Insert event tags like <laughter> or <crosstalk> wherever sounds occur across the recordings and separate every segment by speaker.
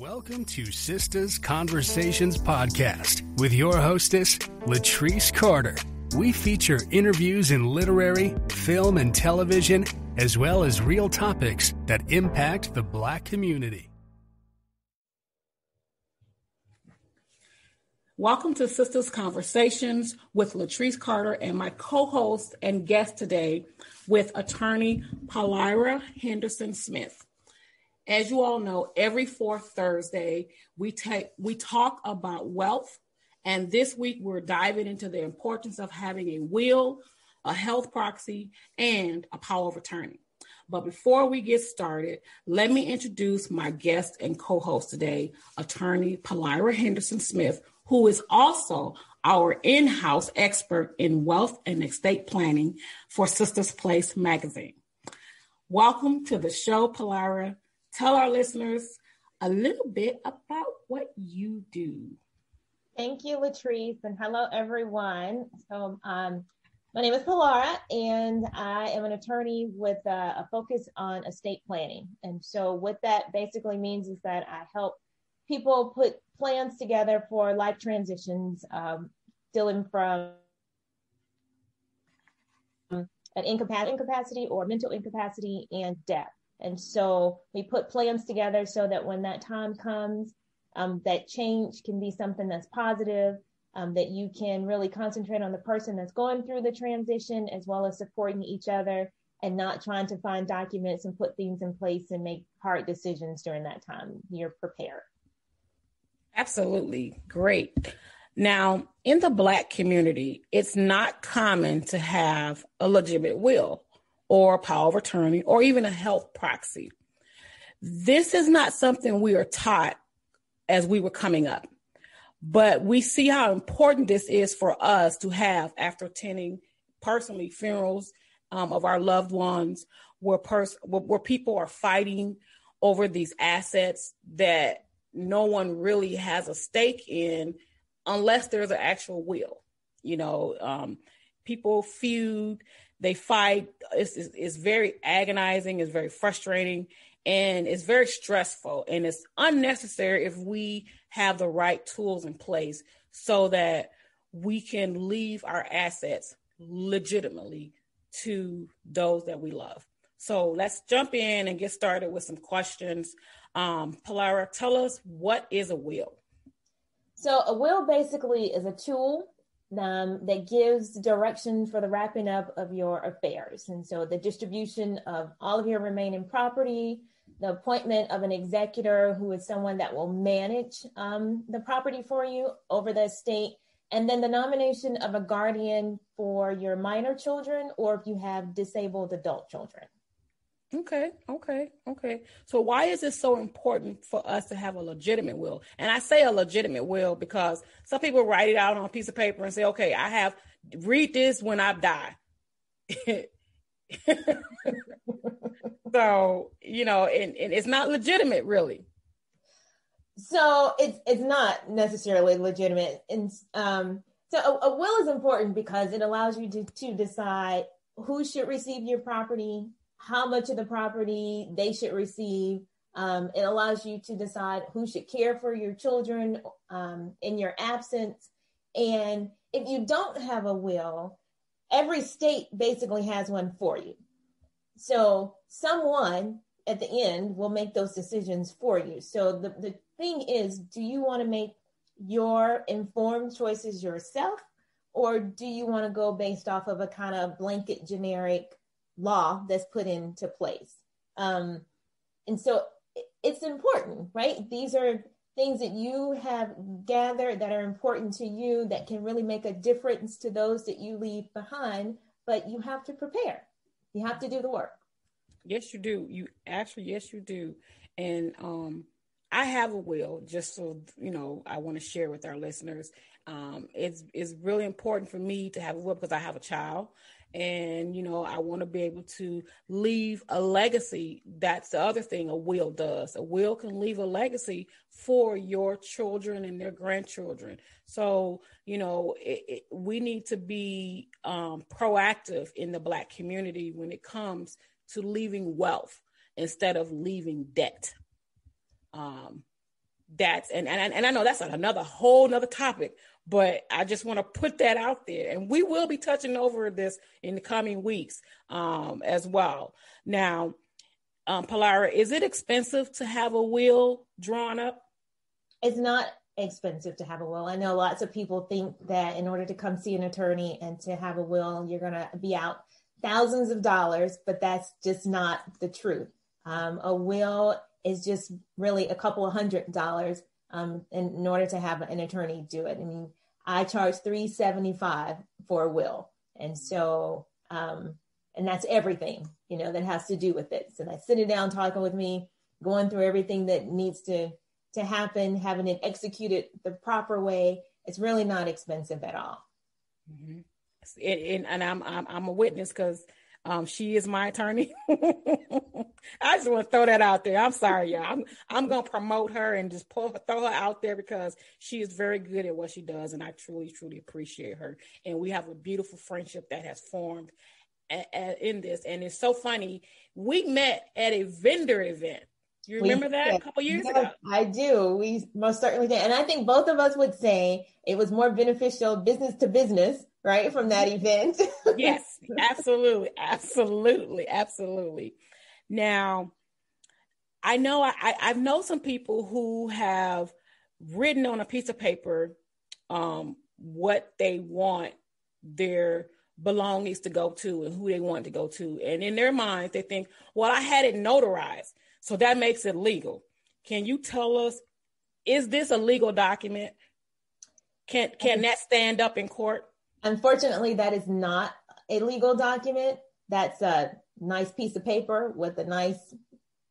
Speaker 1: Welcome to Sistah's Conversations Podcast with your hostess, Letrise Carter. We feature interviews in literary, film, and television, as well as real topics that impact the Black community.
Speaker 2: Welcome to Sistah's Conversations with Letrise Carter and my co-host and guest today with attorney Pillara Henderson Smith. As you all know, every fourth Thursday we take we talk about wealth, and this week we're diving into the importance of having a will, a health proxy, and a power of attorney. But before we get started, let me introduce my guest and co-host today, attorney Pillara Henderson Smith, who is also our in house expert in wealth and estate planning for Sistah's Place magazine. Welcome to the show, Pillara. Tell our listeners a little bit about what you do.
Speaker 3: Thank you, Letrise, and hello, everyone. So, um, my name is Pillara, and I am an attorney with a, a focus on estate planning. And so, what that basically means is that I help people put plans together for life transitions, um, dealing from an incapacity or mental incapacity and death. And so we put plans together so that when that time comes, um, that change can be something that's positive, um, that you can really concentrate on the person that's going through the transition as well as supporting each other and not trying to find documents and put things in place and make hard decisions during that time. You're prepared.
Speaker 2: Absolutely. Great. Now, in the Black community, it's not common to have a legitimate will or power of attorney or even a health proxy. This is not something we are taught as we were coming up, but we see how important this is for us to have after attending personally funerals um, of our loved ones where, pers- where people are fighting over these assets that no one really has a stake in unless there's an actual will. You know, um, people feud, they fight. It's, it's, it's very agonizing, it's very frustrating, and it's very stressful. And it's unnecessary if we have the right tools in place so that we can leave our assets legitimately to those that we love. So let's jump in and get started with some questions. Um, Pillara, tell us what is a will?
Speaker 3: So, a will basically is a tool um, that gives direction for the wrapping up of your affairs. And so, the distribution of all of your remaining property, the appointment of an executor who is someone that will manage um, the property for you over the estate, and then the nomination of a guardian for your minor children or if you have disabled adult children.
Speaker 2: Okay, okay, okay. So why is it so important for us to have a legitimate will? And I say a legitimate will because some people write it out on a piece of paper and say, "Okay, I have read this when I die." <laughs> so you know, and, and it's not legitimate, really.
Speaker 3: So it's it's not necessarily legitimate, and um, so a, a will is important because it allows you to to decide who should receive your property how much of the property they should receive. Um, it allows you to decide who should care for your children um, in your absence. And if you don't have a will, every state basically has one for you. So someone at the end will make those decisions for you. So the, the thing is, do you want to make your informed choices yourself? Or do you want to go based off of a kind of blanket generic law that's put into place. Um, and so it's important, right? These are things that you have gathered that are important to you that can really make a difference to those that you leave behind, but you have to prepare. You have to do the work.
Speaker 2: Yes, you do. You actually, yes, you do. And um, I have a will, just so you know, I want to share with our listeners. Um, it's it's really important for me to have a will because I have a child, and you know i want to be able to leave a legacy. That's the other thing a will does. A will can leave a legacy for your children and their grandchildren. So you know it, it, we need to be um, proactive in the black community when it comes to leaving wealth instead of leaving debt. Um, that's and and, and I know that's another whole another topic, but I just want to put that out there, and we will be touching over this in the coming weeks um, as well. Now, um, is it expensive to have a will drawn up?
Speaker 3: It's not expensive to have a will. I know lots of people think that in order to come see an attorney and to have a will, you're going to be out thousands of dollars, but that's just not the truth. Um, a will is just really a couple of hundred dollars um, in, in, order to have an attorney do it. I mean, I charge three seventy five for a will, and so um, and that's everything you know that has to do with it. So that's sitting down talking with me, going through everything that needs to to happen, having it executed the proper way. It's really not expensive at all.
Speaker 2: Mm-hmm. And, and, I'm, I'm I'm a witness because um, she is my attorney. <laughs> I just want to throw that out there. I'm sorry, y'all. I'm I'm gonna promote her and just pull her, throw her out there because she is very good at what she does, and I truly, truly appreciate her. And we have a beautiful friendship that has formed a, a, in this, and it's so funny. We met at a vendor event. You remember we, that a couple years yes, ago?
Speaker 3: I do. We most certainly did, and I think both of us would say it was more beneficial business to business right from that event. <laughs>
Speaker 2: yes absolutely absolutely absolutely. Now i know i i know some people who have written on a piece of paper um, what they want their belongings to go to and who they want to go to. And in their minds they think well i had it notarized so that makes it legal. Can you tell us is this a legal document? Can can that stand up in court
Speaker 3: Unfortunately, that is not a legal document. That's a nice piece of paper with a nice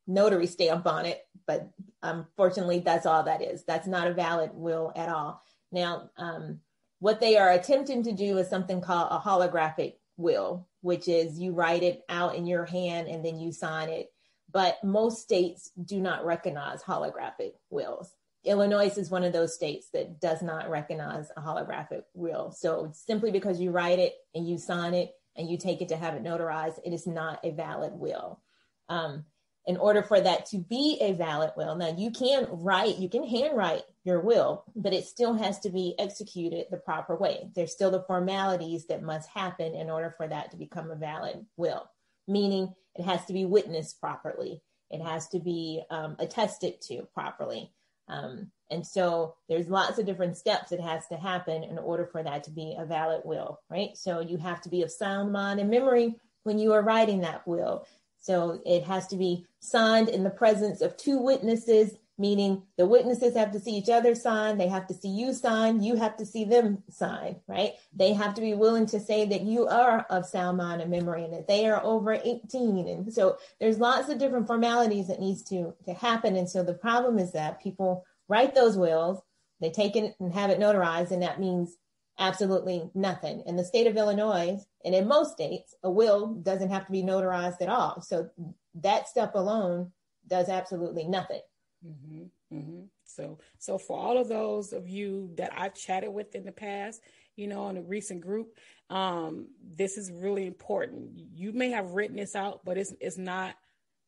Speaker 3: notary stamp on it. But unfortunately, that's all that is. That's not a valid will at all. Now, um, what they are attempting to do is something called a holographic will, which is you write it out in your hand and then you sign it. But most states do not recognize holographic wills. Illinois is one of those states that does not recognize a holographic will. So simply because you write it and you sign it and you take it to have it notarized, it is not a valid will. Um, in order for that to be a valid will, now you can write, you can handwrite your will, but it still has to be executed the proper way. There's still the formalities that must happen in order for that to become a valid will, meaning it has to be witnessed properly. It has to be um, attested to properly. Um, and so there's lots of different steps that has to happen in order for that to be a valid will, right? So you have to be of sound mind and memory when you are writing that will. So it has to be signed in the presence of two witnesses, meaning the witnesses have to see each other sign, they have to see you sign, you have to see them sign, right? They have to be willing to say that you are of sound mind and memory and that they are over 18. And so there's lots of different formalities that needs to, to happen. And so the problem is that people write those wills, they take it and have it notarized, and that means absolutely nothing. In the state of Illinois, and in most states, a will doesn't have to be notarized at all. So that step alone does absolutely nothing.
Speaker 2: Mm-hmm, mm-hmm. So, so for all of those of you that I've chatted with in the past, you know, in a recent group, um, this is really important. You may have written this out, but it's it's not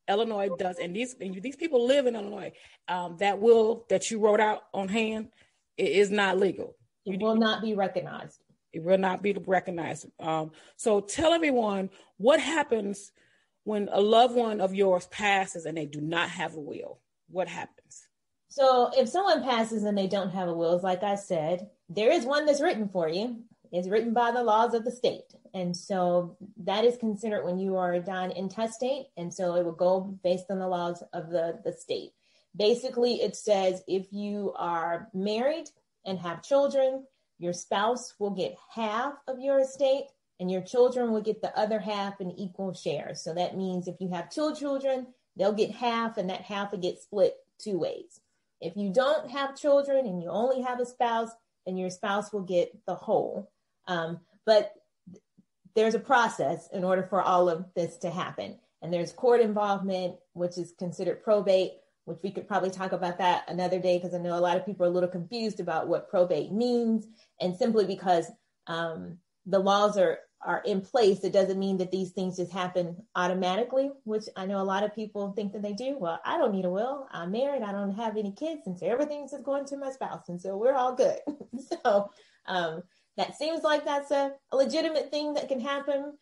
Speaker 2: Illinois does, and these and these people live in Illinois. Um, that will that you wrote out on hand is not legal.
Speaker 3: It will not be recognized.
Speaker 2: It will not be recognized. Um, so tell everyone what happens when a loved one of yours passes and they do not have a will. What happens?
Speaker 3: So if someone passes and they don't have a will, like I said, there is one that's written for you. It's written by the laws of the state. And so that is considered when you are done intestate. And so it will go based on the laws of the, the state. Basically, it says if you are married and have children, your spouse will get half of your estate and your children will get the other half in equal shares. So that means if you have two children, they'll get half and that half will get split two ways. If you don't have children and you only have a spouse, then your spouse will get the whole. Um, but there's a process in order for all of this to happen. And there's court involvement, which is considered probate, which we could probably talk about that another day because I know a lot of people are a little confused about what probate means. And simply because um, the laws are, are in place, it doesn't mean that these things just happen automatically, which I know a lot of people think that they do. Well, I don't need a will. I'm married. I don't have any kids. And so everything's just going to my spouse. And so we're all good. <laughs> so um, that seems like that's a, a legitimate thing that can happen,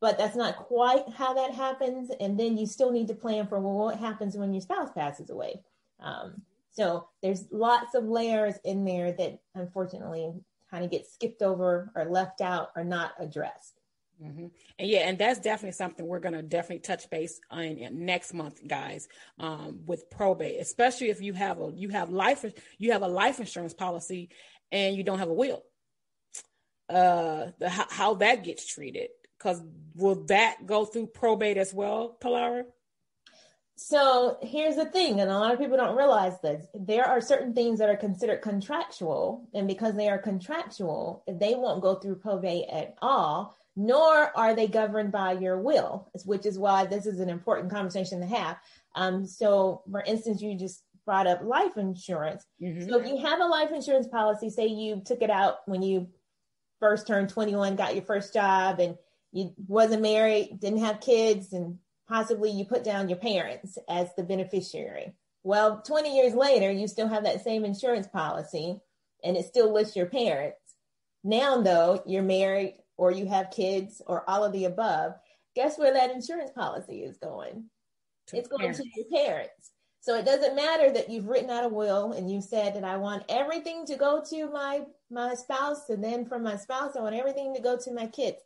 Speaker 3: but that's not quite how that happens. And then you still need to plan for well, what happens when your spouse passes away. Um, so there's lots of layers in there that unfortunately kind of get skipped over or left out or not addressed.
Speaker 2: Mm-hmm. And yeah, and that's definitely something we're going to definitely touch base on next month, guys, um, with probate, especially if you have a you have life you have a life insurance policy and you don't have a will. Uh, the how, how that gets treated because will that go through probate as well, Pillara?
Speaker 3: So here's the thing, and a lot of people don't realize this. There are certain things that are considered contractual, and because they are contractual, they won't go through probate at all, nor are they governed by your will, which is why this is an important conversation to have. Um, so, for instance, you just brought up life insurance. Mm-hmm. So, if you have a life insurance policy, say you took it out when you first turned 21, got your first job, and you wasn't married, didn't have kids, and possibly you put down your parents as the beneficiary. Well, 20 years later, you still have that same insurance policy and it still lists your parents. Now, though, you're married or you have kids or all of the above. Guess where that insurance policy is going? To it's going to your parents. So it doesn't matter that you've written out a will and you said that I want everything to go to my my spouse and then from my spouse I want everything to go to my kids.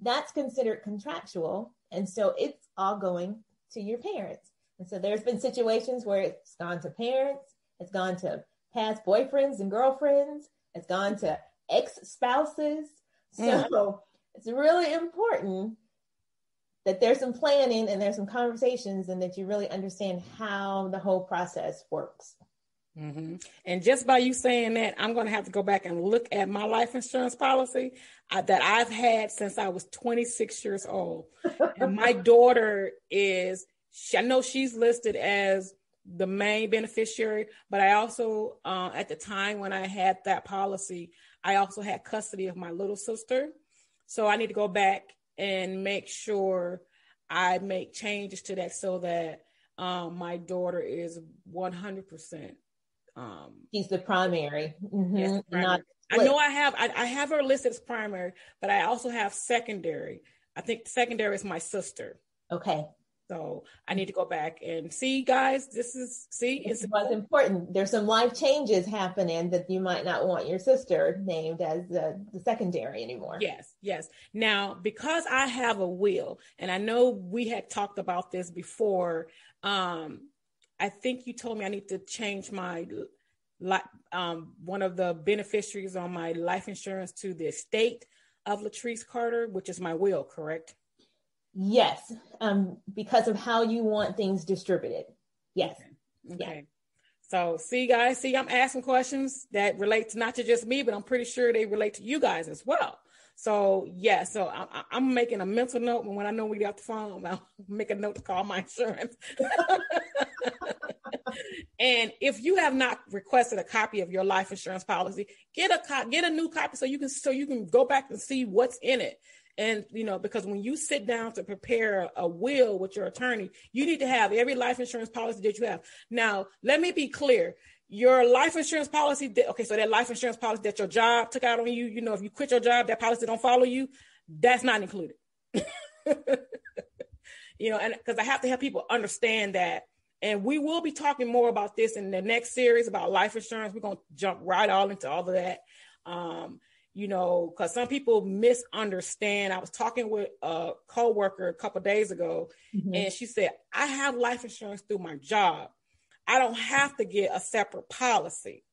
Speaker 3: That's considered contractual and so it's all going to your parents. And so there's been situations where it's gone to parents, it's gone to past boyfriends and girlfriends, it's gone to ex spouses. So mm. it's really important that there's some planning and there's some conversations and that you really understand how the whole process works.
Speaker 2: Mm-hmm. And just by you saying that, I'm going to have to go back and look at my life insurance policy uh, that I've had since I was 26 years old. and my <laughs> daughter is, she, I know she's listed as the main beneficiary, but I also, uh, at the time when I had that policy, I also had custody of my little sister. So I need to go back and make sure I make changes to that so that um, my daughter is 100%
Speaker 3: um, He's the primary. Mm-hmm.
Speaker 2: Yes, primary. I know I have I, I, have her listed as primary, but I also have secondary. I think secondary is my sister.
Speaker 3: Okay.
Speaker 2: So I need to go back and see, guys. This is see,
Speaker 3: it's what's important. There's some life changes happening that you might not want your sister named as the, the secondary anymore.
Speaker 2: Yes, yes. Now, because I have a will, and I know we had talked about this before. Um, I think you told me I need to change my um, one of the beneficiaries on my life insurance to the estate of Letrise Carter, which is my will, correct?
Speaker 3: Yes, um, because of how you want things distributed. Yes.
Speaker 2: Okay. Yeah. So, see, guys, see, I'm asking questions that relate to not to just me, but I'm pretty sure they relate to you guys as well. So yeah, so I, am making a mental note, and when I know we get off the phone, <laughs> I'll make a note to call my insurance. <laughs> and if you have not requested a copy of your life insurance policy, get a co- get a new copy so you can so you can go back and see what's in it. And you know, because when you sit down to prepare a will with your attorney, you need to have every life insurance policy that you have. Now, let me be clear your life insurance policy that, okay so that life insurance policy that your job took out on you you know if you quit your job that policy don't follow you that's not included <laughs> you know and because i have to help people understand that and we will be talking more about this in the next series about life insurance we're going to jump right all into all of that um, you know because some people misunderstand i was talking with a co-worker a couple days ago mm-hmm. and she said i have life insurance through my job I don't have to get a separate policy.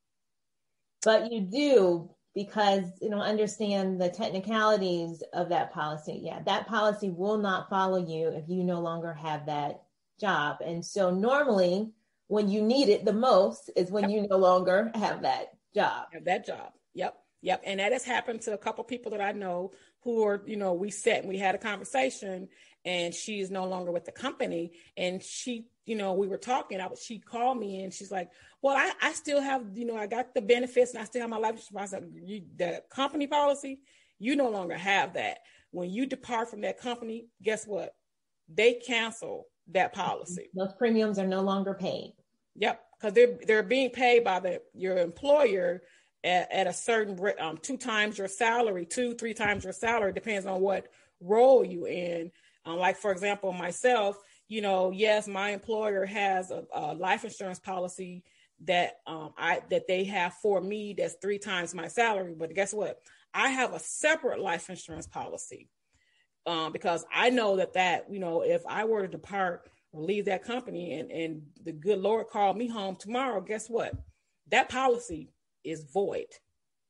Speaker 3: But you do because you know understand the technicalities of that policy. Yeah, that policy will not follow you if you no longer have that job. And so normally when you need it the most is when yep. you no longer have that job.
Speaker 2: Have that job. Yep. Yep. And that has happened to a couple people that I know who are, you know, we sat and we had a conversation and she is no longer with the company. And she you know, we were talking, I was, she called me and she's like, well, I, I still have, you know, I got the benefits and I still have my life insurance. The company policy, you no longer have that. when you depart from that company, guess what? They cancel that policy.
Speaker 3: Those premiums are no longer paid.
Speaker 2: Yep, because they're they're being paid by the your employer at, at a certain um, two times your salary, two three times your salary depends on what role you in. Um, like for example, myself, you know, yes, my employer has a, a life insurance policy that um, I that they have for me that's three times my salary. But guess what? I have a separate life insurance policy um, because I know that that you know if I were to depart or leave that company and and the good Lord called me home tomorrow, guess what? That policy is void.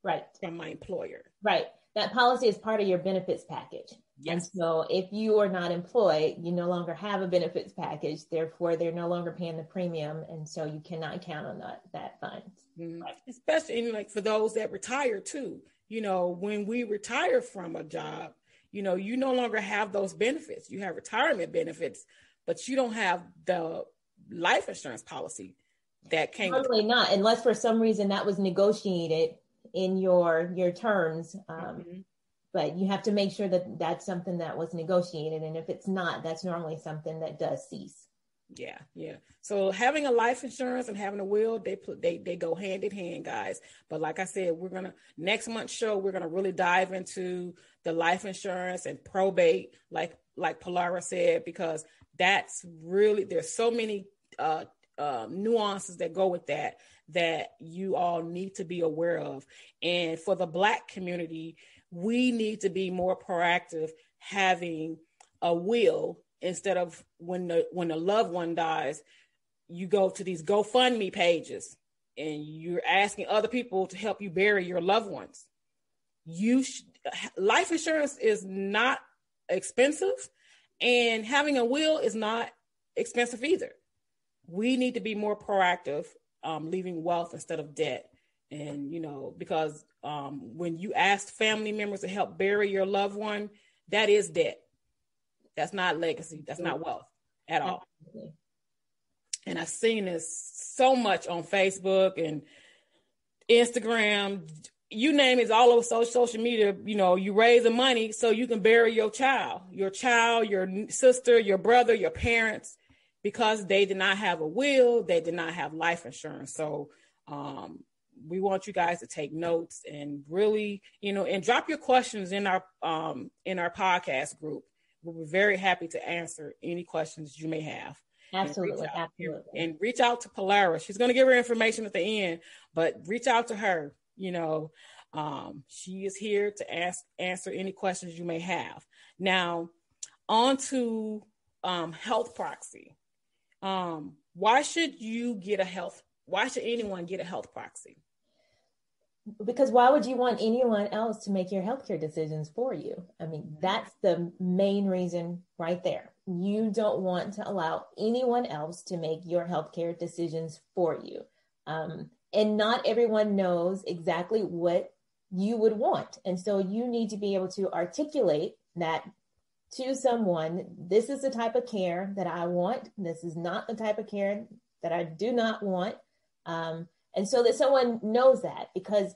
Speaker 3: Right.
Speaker 2: From my employer.
Speaker 3: Right. That policy is part of your benefits package. Yes. And so if you are not employed, you no longer have a benefits package. Therefore, they're no longer paying the premium. And so you cannot count on that, that fund.
Speaker 2: Mm-hmm. Right. Especially in like for those that retire too. You know, when we retire from a job, you know, you no longer have those benefits. You have retirement benefits, but you don't have the life insurance policy that came.
Speaker 3: Probably not, unless for some reason that was negotiated in your your terms. Um, mm-hmm but you have to make sure that that's something that was negotiated and if it's not that's normally something that does cease
Speaker 2: yeah yeah. So having a life insurance and having a will they they they go hand in hand guys. But like i said we're gonna next month's show we're gonna really dive into the life insurance and probate like like Pillara said because that's really there's so many uh, uh, nuances that go with that that you all need to be aware of. And for the black community we need to be more proactive having a will instead of when the when a loved one dies you go to these gofundme pages and you're asking other people to help you bury your loved ones. You sh- life insurance is not expensive and having a will is not expensive either. We need to be more proactive um, leaving wealth instead of debt. And you know because um, when you ask family members to help bury your loved one that is debt that's not legacy. That's not wealth at all. And i've seen this so much on facebook and instagram. You name it, it's all over social, social media. You know you raise the money so you can bury your child your child your sister your brother your parents because they did not have a will. They did not have life insurance. So um, we want you guys to take notes and really, you know, and drop your questions in our um in our podcast group. We'll be very happy to answer any questions you may have.
Speaker 3: Absolutely,
Speaker 2: and
Speaker 3: absolutely.
Speaker 2: And reach out to Pillara. She's going to give her information at the end, but reach out to her. You know, um, she is here to ask answer any questions you may have. Now, on to um, health proxy. Um, why should you get a health? Why should anyone get a health proxy?
Speaker 3: Because why would you want anyone else to make your healthcare decisions for you? I mean, that's the main reason right there. You don't want to allow anyone else to make your healthcare decisions for you. Um, and not everyone knows exactly what you would want. And so you need to be able to articulate that to someone this is the type of care that I want. This is not the type of care that I do not want. Um, and so that someone knows that because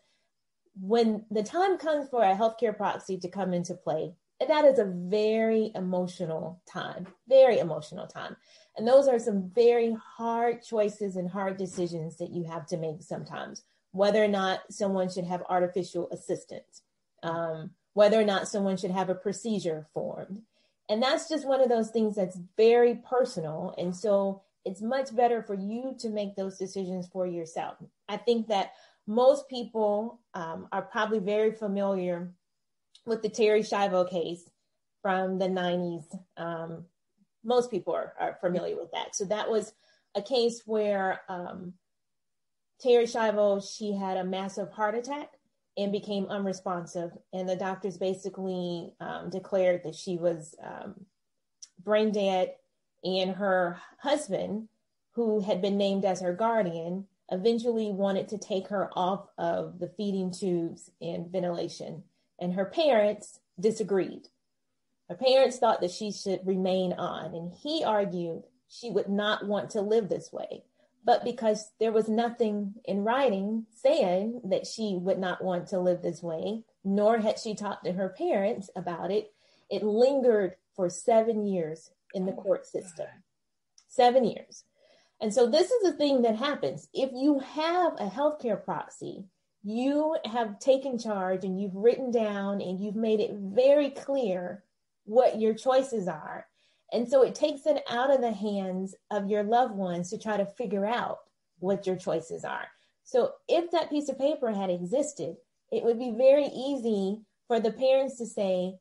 Speaker 3: when the time comes for a healthcare proxy to come into play, that is a very emotional time, very emotional time. And those are some very hard choices and hard decisions that you have to make sometimes, whether or not someone should have artificial assistance, um, whether or not someone should have a procedure formed. And that's just one of those things that's very personal. And so it's much better for you to make those decisions for yourself. I think that most people um, are probably very familiar with the Terri Schiavo case from the 90s. Um, most people are, are, familiar with that. So that was a case where um, Terri Schiavo, she had a massive heart attack and became unresponsive. And the doctors basically um, declared that she was um, brain dead and her husband, who had been named as her guardian, eventually wanted to take her off of the feeding tubes and ventilation. And her parents disagreed. Her parents thought that she should remain on, and he argued she would not want to live this way. But because there was nothing in writing saying that she would not want to live this way, nor had she talked to her parents about it, it lingered for seven years in the oh court system. Seven years. And so this is the thing that happens. If you have a healthcare proxy, you have taken charge and you've written down and you've made it very clear what your choices are. And so it takes it out of the hands of your loved ones to try to figure out what your choices are. So if that piece of paper had existed, it would be very easy for the parents to say,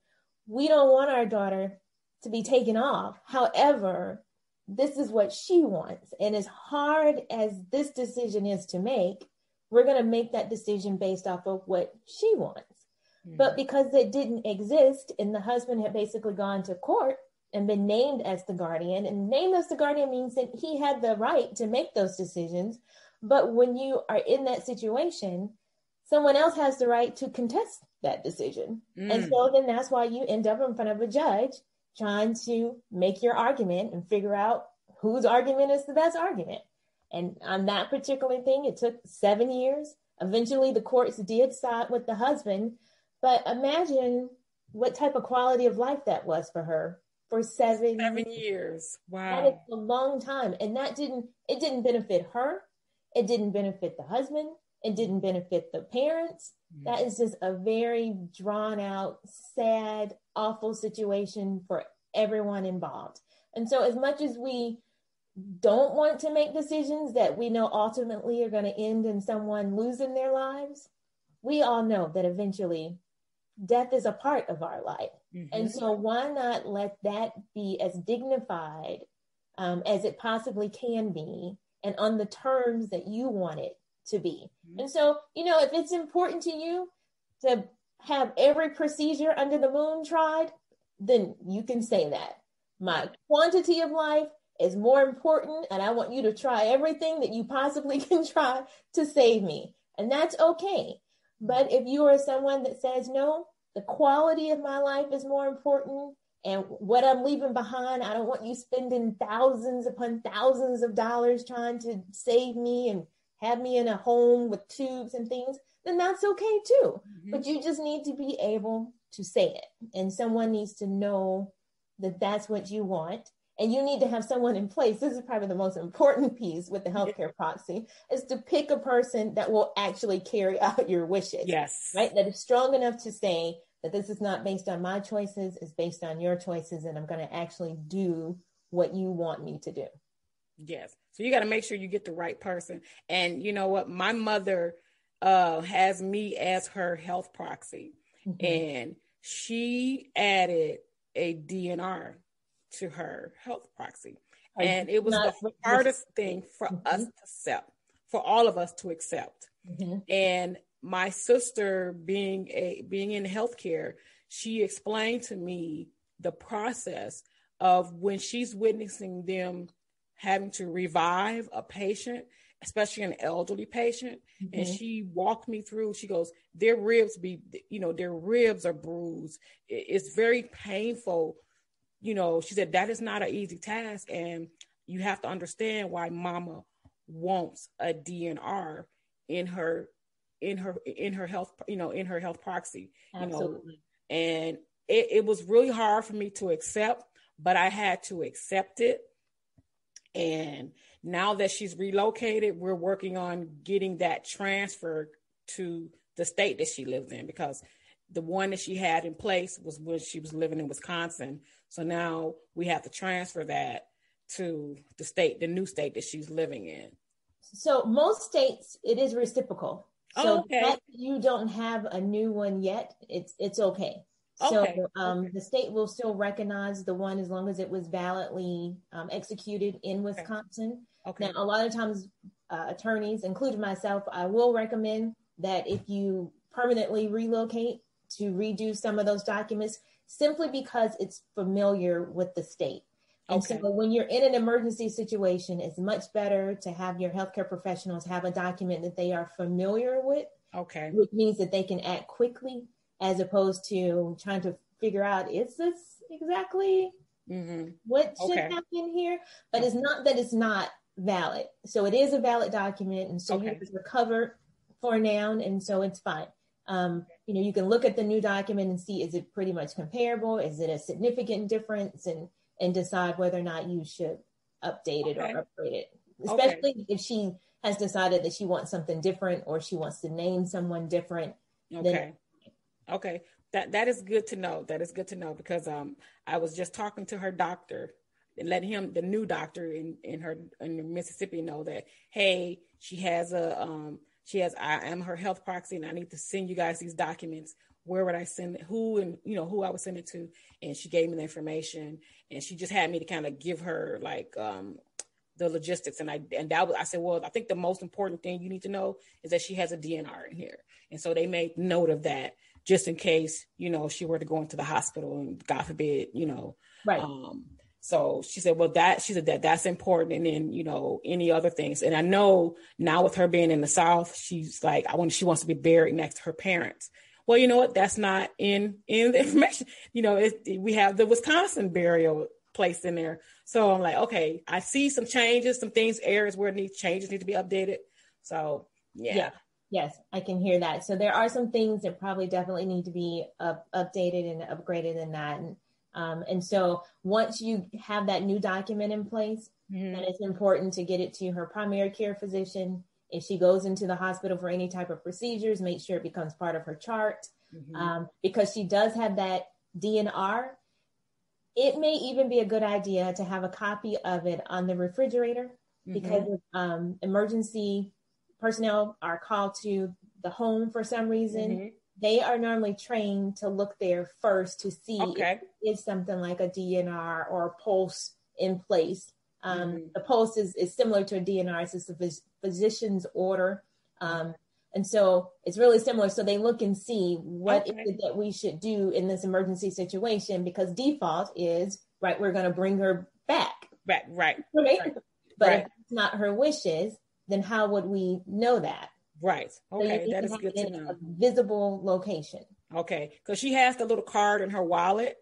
Speaker 3: we don't want our daughter to be taken off. However, this is what she wants. And as hard as this decision is to make, we're going to make that decision based off of what she wants. Mm-hmm. But because it didn't exist and the husband had basically gone to court and been named as the guardian, and named as the guardian means that he had the right to make those decisions. But when you are in that situation, someone else has the right to contest that decision. Mm. And so then that's why you end up in front of a judge trying to make your argument and figure out whose argument is the best argument. And on that particular thing, it took seven years. Eventually, the courts did side with the husband. But imagine what type of quality of life that was for her for seven,
Speaker 2: seven years. Wow.
Speaker 3: That is a long time. And that didn't, it didn't benefit her. It didn't benefit the husband. It didn't benefit the parents. Mm-hmm. That is just a very drawn out, sad, awful situation for everyone involved. And so, as much as we don't want to make decisions that we know ultimately are going to end in someone losing their lives, we all know that eventually death is a part of our life. Mm-hmm. And so, why not let that be as dignified um, as it possibly can be and on the terms that you want it to be? Mm-hmm. And so, you know, if it's important to you to have every procedure under the moon tried, then you can say that. My quantity of life is more important, and I want you to try everything that you possibly <laughs> can try to save me. And that's okay. But if you are someone that says, no, the quality of my life is more important, and what I'm leaving behind, I don't want you spending thousands upon thousands of dollars trying to save me and have me in a home with tubes and things, then that's okay too. Mm-hmm. But you just need to be able to say it. And someone needs to know that that's what you want. And you need to have someone in place. This is probably the most important piece with the healthcare proxy is to pick a person that will actually carry <laughs> out your wishes.
Speaker 2: Yes.
Speaker 3: Right? That is strong enough to say that this is not based on my choices, it's based on your choices, and I'm going to actually do what you want me to do.
Speaker 2: Yes. So you got to make sure you get the right person. And you know what? My mother uh, has me as her health proxy. Mm-hmm. And she added a DNR to her health proxy. And it was the hardest thing for mm-hmm. us to accept, for all of us to accept. Mm-hmm. And my sister being a being in healthcare, she explained to me the process of when she's witnessing them having to revive a patient especially an elderly patient. Mm-hmm. And she walked me through, she goes, their ribs be, you know, their ribs are bruised. It's very painful. You know, she said that is not an easy task. And you have to understand why mama wants a DNR in her in her in her health you know in her health proxy
Speaker 3: Absolutely.
Speaker 2: you know and it, it was really hard for me to accept but i had to accept it and now that she's relocated, we're working on getting that transferred to the state that she lives in because the one that she had in place was when she was living in Wisconsin. So now we have to transfer that to the state, the new state that she's living in.
Speaker 3: So most states, it is reciprocal. So
Speaker 2: oh, okay.
Speaker 3: you don't have a new one yet, it's it's okay.
Speaker 2: Okay.
Speaker 3: So um, the state will still recognize the one as long as it was validly um, executed in Wisconsin.
Speaker 2: Okay.
Speaker 3: Now, a lot of times, uh, attorneys, including myself, I will recommend that if you permanently relocate to redo some of those documents, simply because it's familiar with the state. And okay. so when you're in an emergency situation, it's much better to have your healthcare professionals have a document that they are familiar with.
Speaker 2: Okay.
Speaker 3: Which means that they can act quickly as opposed to trying to figure out is this exactly mm-hmm. what should okay. happen here? But it's not that it's not valid. So it is a valid document, and so okay. you recover for a noun, and so it's fine. Um, you know, you can look at the new document and see is it pretty much comparable? Is it a significant difference? And and decide whether or not you should update it okay. or upgrade it. Especially okay. if she has decided that she wants something different or she wants to name someone different.
Speaker 2: Okay. Then- okay. That that is good to know. That is good to know because um I was just talking to her doctor and let him the new doctor in in her in Mississippi know that hey she has a um she has I am her health proxy and I need to send you guys these documents. Where would I send it? Who and you know who I would send it to? And she gave me the information and she just had me to kind of give her like um the logistics and I and that was I said, well, I think the most important thing you need to know is that she has a DNR in here. And so they made note of that just in case, you know, she were to go into the hospital and God forbid, you know.
Speaker 3: Right.
Speaker 2: Um so she said, well, that she said that that's important. And then, you know, any other things. And I know now with her being in the South, she's like, I want, she wants to be buried next to her parents. Well, you know what? That's not in, in the <laughs> information. You know, it, we have the Wisconsin burial place in there. So I'm like, okay, I see some changes, some things, areas where it needs changes need to be updated. So yeah. yeah.
Speaker 3: Yes, I can hear that. So there are some things that probably definitely need to be up, updated and upgraded in that. And um, and so once you have that new document in place, mm-hmm. then it's important to get it to her primary care physician. If she goes into the hospital for any type of procedures, make sure it becomes part of her chart. Mm-hmm. Um, because she does have that DNR, it may even be a good idea to have a copy of it on the refrigerator mm-hmm. because um, emergency personnel are called to the home for some reason mm-hmm they are normally trained to look there first to see okay. if something like a DNR or a POLST in place. Um, mm-hmm. The POLST is, is similar to a DNR, it's just a phys- physician's order. Um, and so it's really similar. So they look and see what okay. is it that we should do in this emergency situation because default is, right, we're going to bring her back.
Speaker 2: Right, right.
Speaker 3: right? right. But right. if it's not her wishes, then how would we know that?
Speaker 2: Right. Okay, so that is good to know.
Speaker 3: visible location.
Speaker 2: Okay, because she has the little card in her wallet,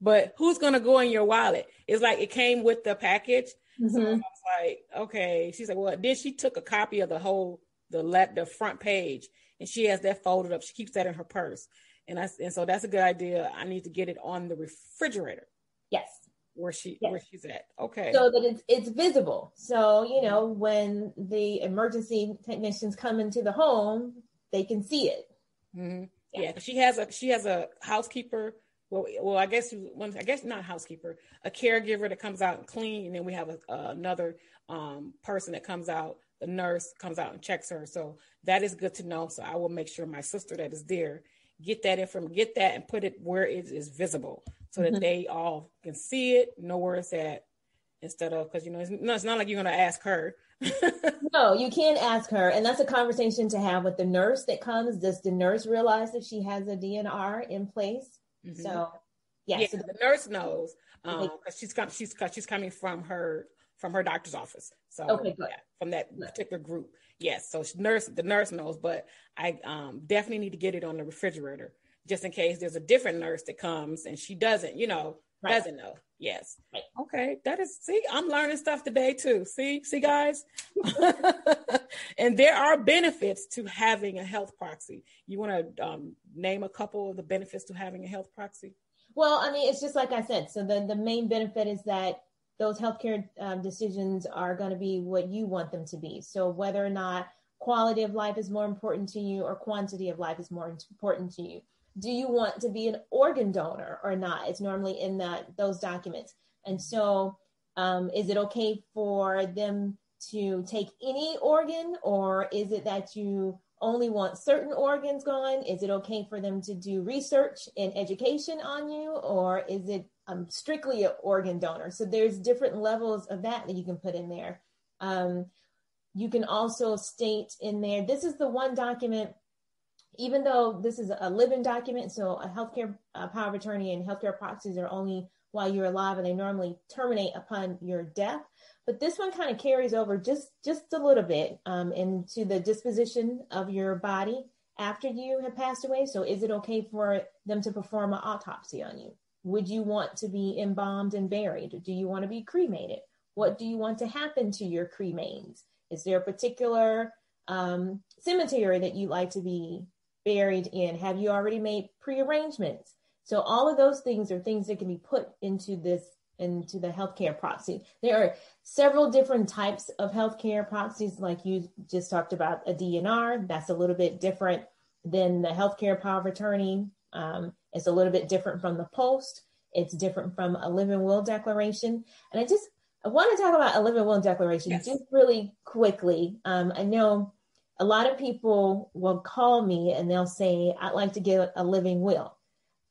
Speaker 2: but who's gonna go in your wallet? It's like it came with the package. Mm-hmm. So I was like, okay. She's like, well, then she took a copy of the whole the let the front page, and she has that folded up. She keeps that in her purse, and I and so that's a good idea. I need to get it on the refrigerator.
Speaker 3: Yes
Speaker 2: where she yes. where she's at. Okay.
Speaker 3: So that it's it's visible. So, you know, when the emergency technicians come into the home, they can see it.
Speaker 2: Mm-hmm. Yeah. yeah, she has a she has a housekeeper. Well, well, I guess one, I guess not housekeeper, a caregiver that comes out and clean, and then we have a, uh, another um, person that comes out. The nurse comes out and checks her. So that is good to know. So I will make sure my sister that is there get that information, get that and put it where it is visible so mm-hmm. that they all can see it, know where it's at instead of, cause you know, it's, no, it's not like you're going to ask her. <laughs>
Speaker 3: no, you can't ask her. And that's a conversation to have with the nurse that comes. Does the nurse realize that she has a DNR in place? Mm-hmm. So
Speaker 2: yeah, yeah so the, the nurse knows, um, cause she's come, she's, cause she's coming from her, from her doctor's office. So
Speaker 3: okay, good. Yeah,
Speaker 2: from that particular group. Yes. So nurse, the nurse knows, but I um, definitely need to get it on the refrigerator just in case there's a different nurse that comes and she doesn't, you know, right. doesn't know. Yes. Right. Okay. That is, see, I'm learning stuff today too. See, see guys. <laughs> and there are benefits to having a health proxy. You want to um, name a couple of the benefits to having a health proxy?
Speaker 3: Well, I mean, it's just like I said. So the, the main benefit is that those healthcare um, decisions are going to be what you want them to be. So whether or not quality of life is more important to you or quantity of life is more important to you. Do you want to be an organ donor or not? It's normally in that those documents. And so um, is it okay for them to take any organ or is it that you only want certain organs gone? Is it okay for them to do research and education on you or is it um, strictly an organ donor. So there's different levels of that that you can put in there. Um, you can also state in there, this is the one document, even though this is a living document, so a healthcare uh, power of attorney and healthcare proxies are only while you're alive and they normally terminate upon your death. But this one kind of carries over just, just a little bit um, into the disposition of your body after you have passed away. So is it okay for them to perform an autopsy on you? Would you want to be embalmed and buried? Do you want to be cremated? What do you want to happen to your cremains? Is there a particular um, cemetery that you like to be buried in? Have you already made prearrangements? So all of those things are things that can be put into this into the healthcare proxy. There are several different types of healthcare proxies, like you just talked about a DNR. That's a little bit different than the healthcare power of attorney. Um, it's a little bit different from the POLST. It's different from a living will declaration. And I just I want to talk about a living will declaration yes. just really quickly. Um, I know a lot of people will call me and they'll say, I'd like to get a living will.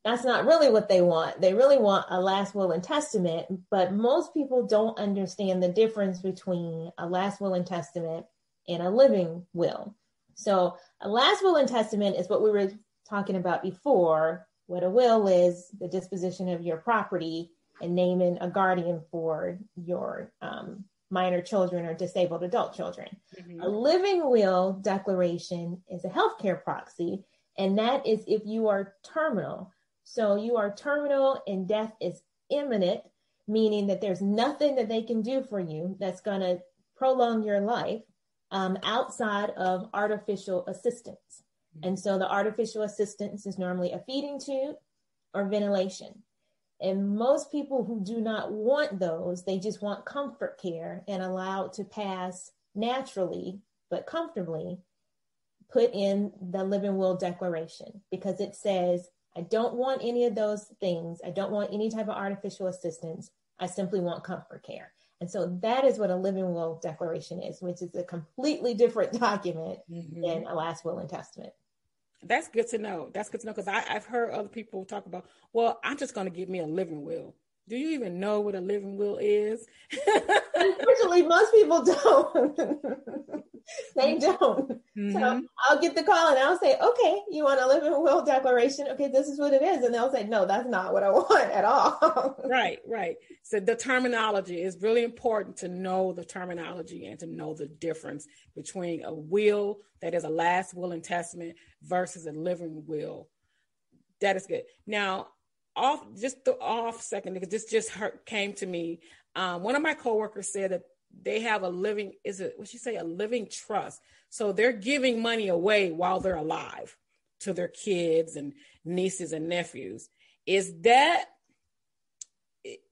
Speaker 3: That's not really what they want. They really want a last will and testament, but most people don't understand the difference between a last will and testament and a living will. So, a last will and testament is what we were talking about before. What a will is the disposition of your property and naming a guardian for your um, minor children or disabled adult children. Mm-hmm. A living will declaration is a healthcare proxy, and that is if you are terminal. So you are terminal and death is imminent, meaning that there's nothing that they can do for you that's going to prolong your life um, outside of artificial assistance. Mm-hmm. And so the artificial assistance is normally a feeding tube or ventilation. And most people who do not want those, they just want comfort care and allow it to pass naturally but comfortably, put in the living will declaration because it says, I don't want any of those things. I don't want any type of artificial assistance. I simply want comfort care. And so that is what a living will declaration is, which is a completely different <laughs> document mm-hmm. than a last will and testament.
Speaker 2: That's good to know. That's good to know because I've heard other people talk about, well, I'm just going to give me a living will. Do you even know what a living will is? <laughs>
Speaker 3: Unfortunately, most people don't. <laughs> they don't. Mm-hmm. So I'll get the call and I'll say, okay, you want a living will declaration? Okay, this is what it is. And they'll say, no, that's not what I <laughs> want at all.
Speaker 2: right, right. So the terminology is really important to know the terminology and to know the difference between a will that is a last will and testament versus a living will. That is good. Now, off just the off second because this just hurt, came to me. Um, one of my coworkers said that they have a living is it what she say a living trust, so they're giving money away while they're alive to their kids and nieces and nephews. Is that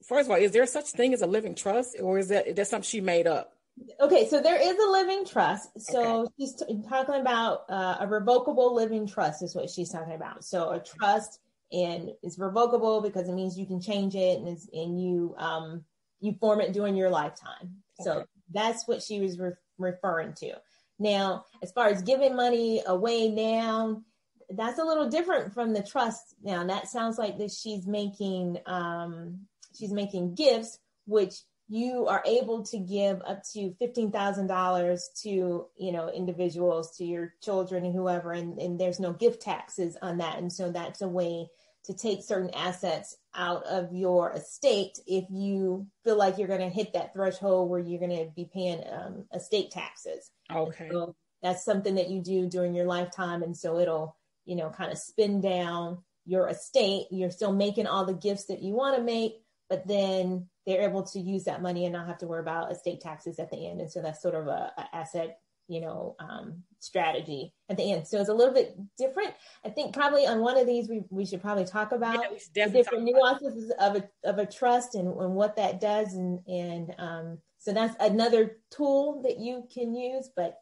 Speaker 2: first of all, is there such thing as a living trust, or is that is that something she made up?
Speaker 3: Okay, so there is a living trust. So okay. she's t- talking about uh, a revocable living trust, is what she's talking about. So a trust and it's revocable because it means you can change it and it's, and you um you form it during your lifetime. Okay. So that's what she was re- referring to. Now, as far as giving money away now, that's a little different from the trust. Now, that sounds like that she's making um she's making gifts which you are able to give up to $15,000 to, you know, individuals, to your children and whoever, and, and there's no gift taxes on that. And so that's a way to take certain assets out of your estate if you feel like you're going to hit that threshold where you're going to be paying um, estate taxes.
Speaker 2: Okay. So
Speaker 3: that's something that you do during your lifetime. And so it'll, you know, kind of spin down your estate. You're still making all the gifts that you want to make, but then they're able to use that money and not have to worry about estate taxes at the end. And so that's sort of a, a asset you know, um, strategy at the end. So it's a little bit different. I think probably on one of these we, we should probably talk about
Speaker 2: yeah,
Speaker 3: the different nuances of a of a trust and, and what that does and and um, so that's another tool that you can use, but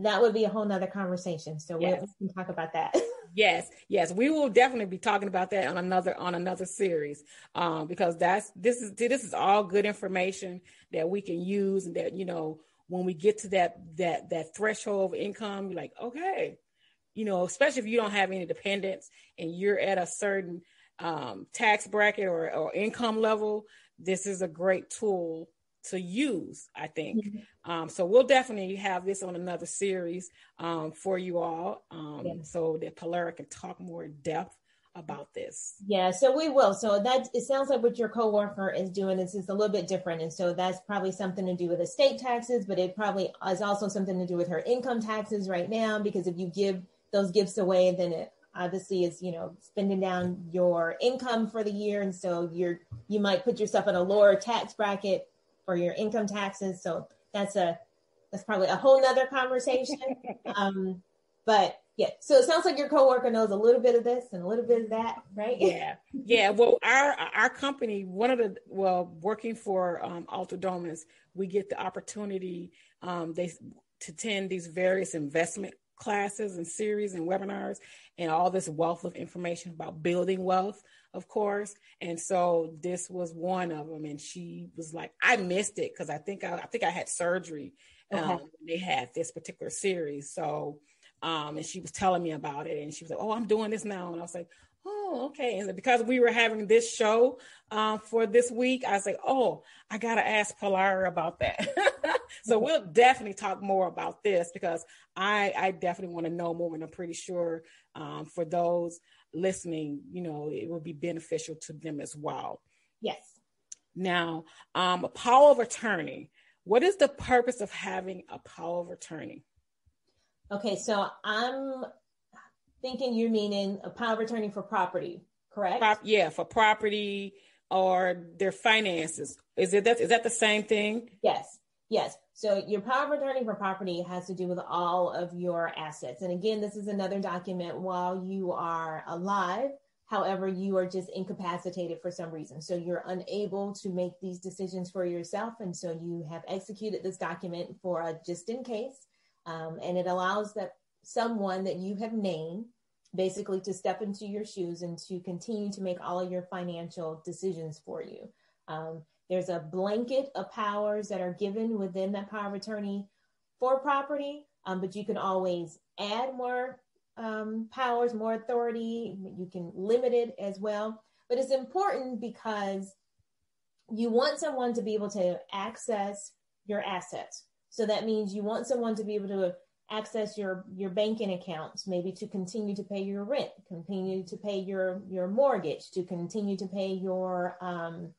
Speaker 3: that would be a whole nother conversation. So yes. we'll, we can talk about that. <laughs>
Speaker 2: yes, yes, we will definitely be talking about that on another on another series um, because that's this is this is all good information that we can use and that you know when we get to that that that threshold of income, you're like, okay, you know, especially if you don't have any dependents and you're at a certain um, tax bracket or, or income level, this is a great tool to use, I think. Mm-hmm. Um, so we'll definitely have this on another series um, for you all um, yeah. so that Pillara can talk more in depth about this.
Speaker 3: Yeah, so we will. So that it sounds like what your coworker is doing is, is a little bit different. And so that's probably something to do with estate taxes, but it probably is also something to do with her income taxes right now, because if you give those gifts away, then it obviously is, you know, spending down your income for the year. And so you're you might put yourself in a lower tax bracket for your income taxes. So that's a that's probably a whole nother conversation. <laughs> um, but Yeah. So it sounds like your coworker knows a little bit of this and a little bit of that, right?
Speaker 2: Yeah. <laughs> Yeah. Well, our our company, one of the well, working for um, Alter Domus, we get the opportunity um, they to attend these various investment classes and series and webinars and all this wealth of information about building wealth of course and so this was one of them and she was like i missed it because i think I, I, think i had surgery um, they had this particular series so um, and she was telling me about it and she was like oh i'm doing this now and i was like oh, okay. And because we were having this show um, for this week, I was like, oh, I got to ask Pilar about that. <laughs> so we'll definitely talk more about this because I, I definitely want to know more. And I'm pretty sure um, for those listening, you know, it will be beneficial to them as well.
Speaker 3: Yes.
Speaker 2: Now, um, a power of attorney. What is the purpose of having a power of attorney?
Speaker 3: Okay, so I'm thinking you're meaning a power of attorney for property, correct? Prop,
Speaker 2: yeah, for property or their finances. Is it that is that the same thing?
Speaker 3: Yes. Yes. So your power of attorney for property has to do with all of your assets. And again, this is another document while you are alive. However, you are just incapacitated for some reason. So you're unable to make these decisions for yourself. And so you have executed this document for a just in case. Um, and it allows that someone that you have named basically to step into your shoes and to continue to make all of your financial decisions for you. Um, there's a blanket of powers that are given within that power of attorney for property, um, but you can always add more um, powers, more authority. You can limit it as well. But it's important because you want someone to be able to access your assets. So that means you want someone to be able to access your your banking accounts maybe to continue to pay your rent continue to pay your your mortgage to continue to pay your um,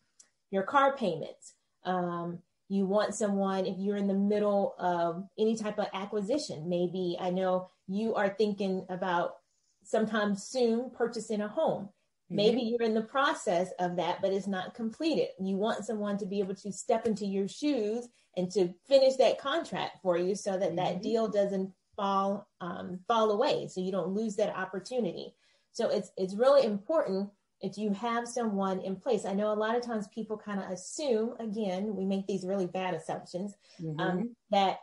Speaker 3: your car payments um, you want someone if you're in the middle of any type of acquisition maybe i know you are thinking about sometime soon purchasing a home mm-hmm. maybe you're in the process of that but it's not completed you want someone to be able to step into your shoes and to finish that contract for you so that mm-hmm. that deal doesn't fall um, fall away so you don't lose that opportunity so it's it's really important if you have someone in place i know a lot of times people kind of assume again we make these really bad assumptions um, mm-hmm. um, that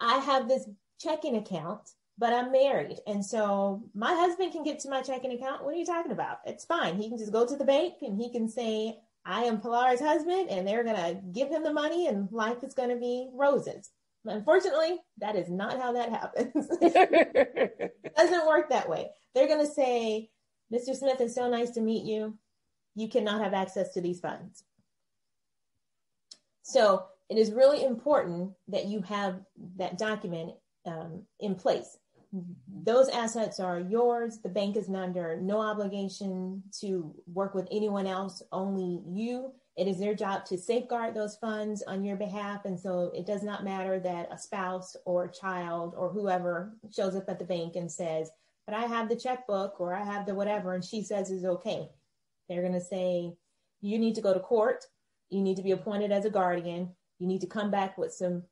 Speaker 3: i have this checking account but i'm married and so my husband can get to my checking account what are you talking about it's fine he can just go to the bank and he can say I am Pilar's husband and they're going to give him the money and life is going to be roses. Unfortunately, that is not how that happens. <laughs> it doesn't work that way. They're going to say, Mr. Smith, it's so nice to meet you. You cannot have access to these funds. So it is really important that you have that document um, in place those assets are yours. The bank is under no obligation to work with anyone else, only you. It is their job to safeguard those funds on your behalf. And so it does not matter that a spouse or a child or whoever shows up at the bank and says, but I have the checkbook or I have the whatever, and she says is okay. They're going to say, you need to go to court. You need to be appointed as a guardian. You need to come back with some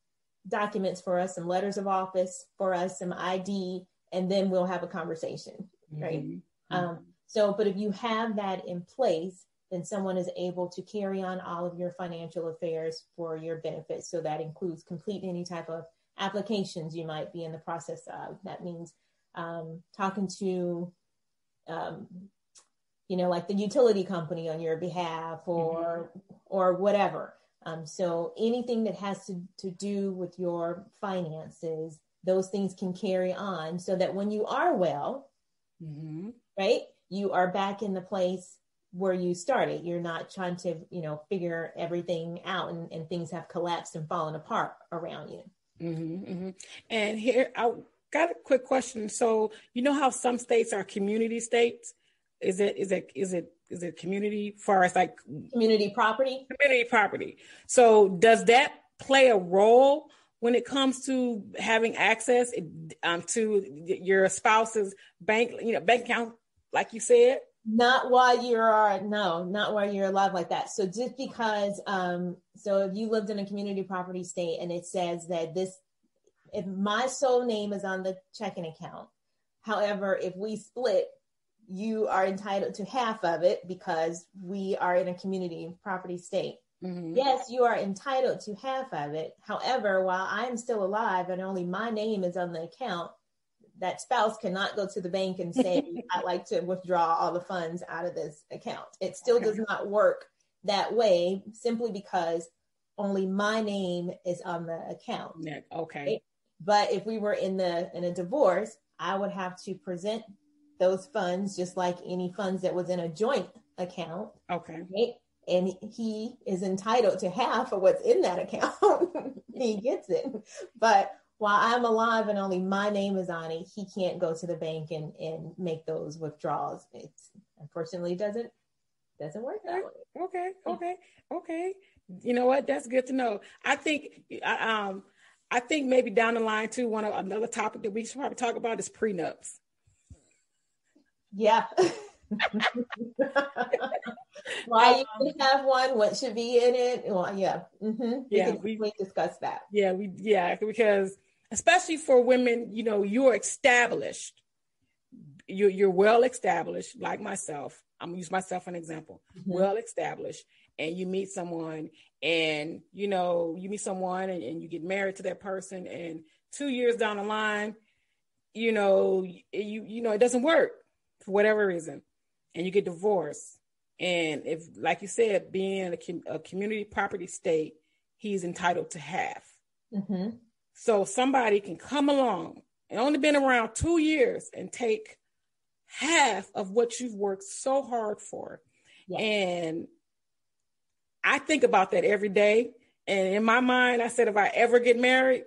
Speaker 3: documents for us, some letters of office for us, some ID, and then we'll have a conversation, right? Mm-hmm. Um, so, but if you have that in place, then someone is able to carry on all of your financial affairs for your benefit. So that includes complete any type of applications you might be in the process of. That means um, talking to, um, you know, like the utility company on your behalf or mm-hmm. or whatever. Um, so anything that has to, to do with your finances, those things can carry on so that when you are well, mm-hmm. right, you are back in the place where you started. You're not trying to, you know, figure everything out and, and things have collapsed and fallen apart around you.
Speaker 2: Mm-hmm, mm-hmm. And here, I got a quick question. So, you know how some states are community states? Is it, is it, is it is it community far as like
Speaker 3: community property?
Speaker 2: Community property. So does that play a role when it comes to having access um, to your spouse's bank, you know, bank account, like you said?
Speaker 3: Not while you're no, not while you're alive like that. So just because, um, so if you lived in a community property state and it says that this, if my sole name is on the checking account, However, if we split, you are entitled to half of it because we are in a community property state. Mm-hmm. Yes, you are entitled to half of it. However, while I'm still alive and only my name is on the account, that spouse cannot go to the bank and say, <laughs> I'd like to withdraw all the funds out of this account. It still does not work that way simply because only my name is on the account.
Speaker 2: Yeah, okay.
Speaker 3: But if we were in the in a divorce, I would have to present those funds just like any funds that was in a joint account.
Speaker 2: Okay.
Speaker 3: Right? And he is entitled to half of what's in that account. <laughs> he gets it. But while I'm alive and only my name is on it, he can't go to the bank and, and make those withdrawals. It's unfortunately doesn't doesn't work that way.
Speaker 2: Okay, okay, okay. You know what? That's good to know. I think um I think maybe down the line too, one of another topic that we should probably talk about is prenups.
Speaker 3: Yeah. <laughs> Why um, you can have one? What should be in it? Well, yeah, mm-hmm.
Speaker 2: yeah, we,
Speaker 3: we discussed that.
Speaker 2: Yeah, we yeah because especially for women, you know, you're established. You're you're well established, like myself. I'm gonna use myself an example. Mm-hmm. Well established, and you meet someone, and you know, you meet someone, and, and you get married to that person, and two years down the line, you know, you you know, it doesn't work for whatever reason, and you get divorced. And if, like you said, being a, a community property state, he's entitled to half. Mm-hmm. So somebody can come along and only been around two years and take half of what you've worked so hard for. Yeah. And I think about that every day. And in my mind, I said, if I ever get married,